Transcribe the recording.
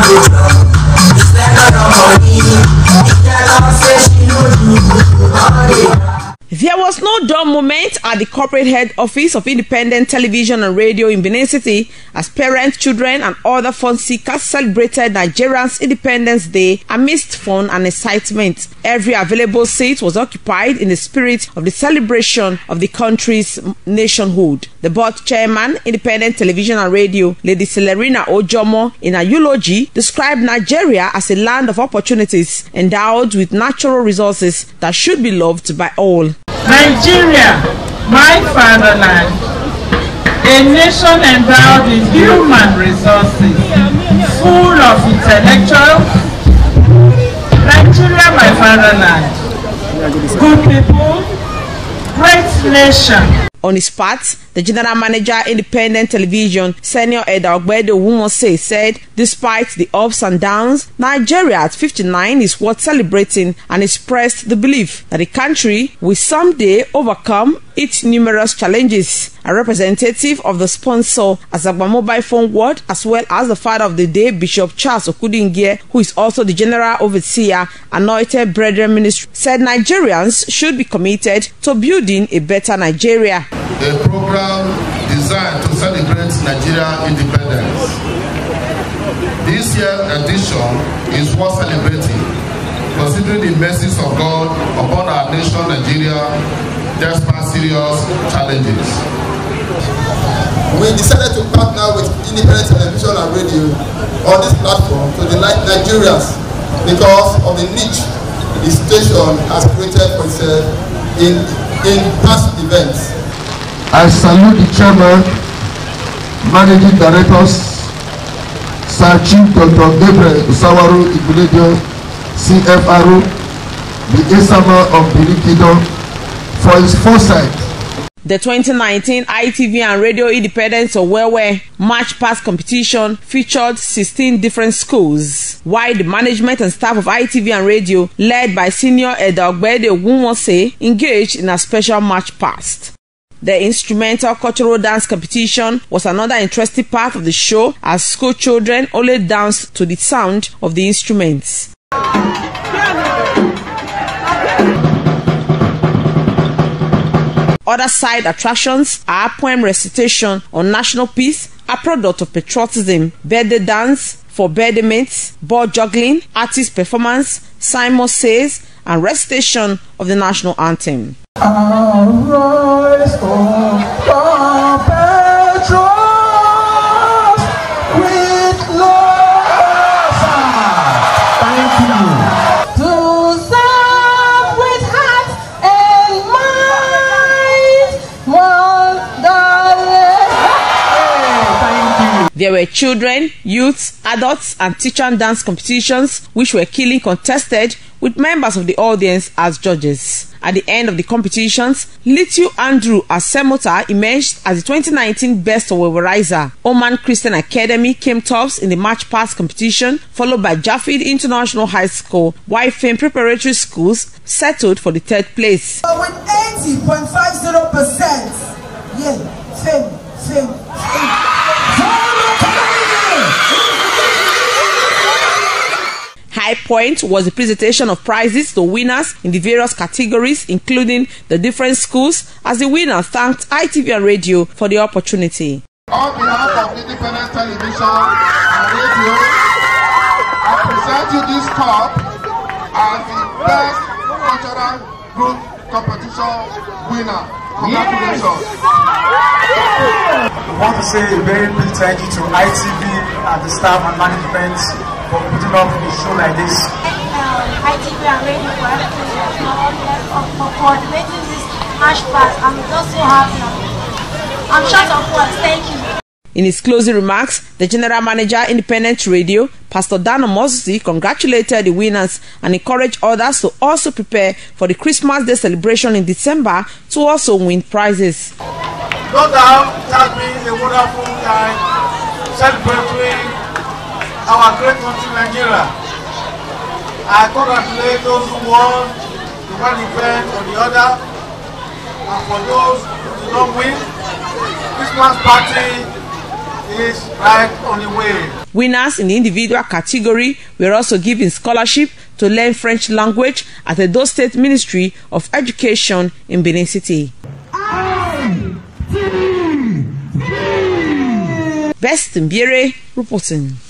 Instead of the money, the girl say There was no dull moment at the corporate head office of Independent Television and Radio in Benin City as parents, children, and other fun seekers celebrated Nigerians' Independence Day amidst fun and excitement. Every available seat was occupied in the spirit of the celebration of the country's nationhood. The board chairman, Independent Television and Radio, Lady Celerina Ojomo, in a eulogy, described Nigeria as a land of opportunities endowed with natural resources that should be loved by all. Nigeria, my fatherland, a nation endowed with human resources, full of intellectuals. Nigeria, my fatherland, good people, great nation. On his part, the general manager, Independent Television, Senior Eda Ogbedo Wumose, said, despite the ups and downs, Nigeria at 59 is worth celebrating and expressed the belief that the country will someday overcome its numerous challenges. A representative of the sponsor, Azagba Mobile Phone World, as well as the father of the day, Bishop Charles Okudingie, who is also the general overseer, Anointed Brethren Ministry, said Nigerians should be committed to building a better Nigeria. a program designed to celebrate Nigeria independence. This year's edition is worth celebrating, considering the mercies of God upon our nation, Nigeria, despite serious challenges. We decided to partner with Independent Television and Radio on this platform to delight Nigerians because of the niche the station has created for itself in, in past events. I salute the chairman, managing directors, Sir Chief Dr. Gabriel Usawaru Igbulejo, CFRO, the of for his foresight The 2019 ITV and Radio Independence of Owewe March Pass competition featured 16 different schools, while the management and staff of ITV and Radio, led by senior Eda Ogbede Ogunwose, engaged in a special March Past. The instrumental cultural dance competition was another interesting part of the show as school children only danced to the sound of the instruments. Other side attractions are poem recitation on national peace, a product of patriotism, birthday dance for mates, ball juggling, artist performance, Simon says, and recitation of the national anthem. Arise, O There were children, youths, adults, and teacher and dance competitions which were keenly contested with members of the audience as judges. At the end of the competitions, Little Andrew Asemota emerged as the 2019 Best Weberizer. Oman Christian Academy came tops in the March Pass competition, followed by Jaffid International High School, while Fame Preparatory Schools settled for the third place. With 80.50%. Yeah, fame, fame, High point was the presentation of prizes to winners in the various categories, including the different schools, as the winner thanked ITV and radio for the opportunity. On behalf of Independent Television and Radio, I present you this cup as the best cultural group competition winner. Congratulations. I want to say a very big thank you to ITV and the staff and management for putting up a show like this. um, ITV and radio for everything for, for coordinating this march. I'm just so happy. I'm short of words. Thank you. In his closing remarks, the general manager, Independent Radio, Pastor Dano Mozusi, congratulated the winners and encouraged others to also prepare for the Christmas Day celebration in December to also win prizes. No doubt it has been a wonderful time celebrating our great country Nigeria. I congratulate those who won the one event or the other and for those who did not win, Christmas party is right on the way. Winners in the individual category were also given scholarship to learn French language at the Do State Ministry of Education in Benin City. Best Mbiere reporting.